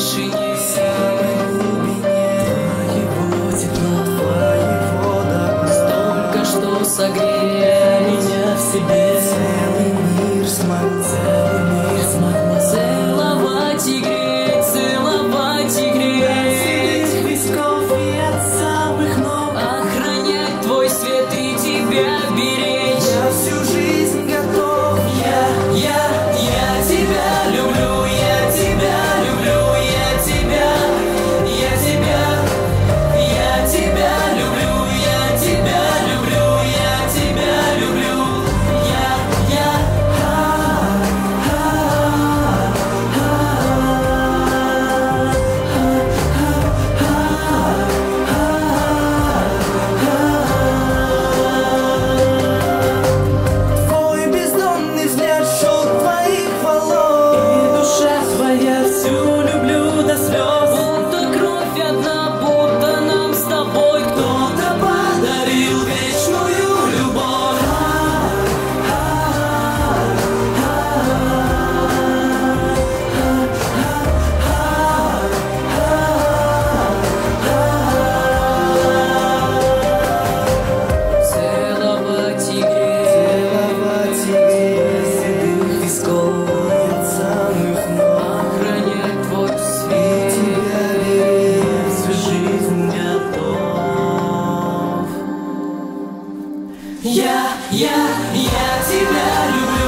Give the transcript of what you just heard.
тишине Твоего тепла, Столько, что согрели меня в себе. Я, я, я тебя люблю.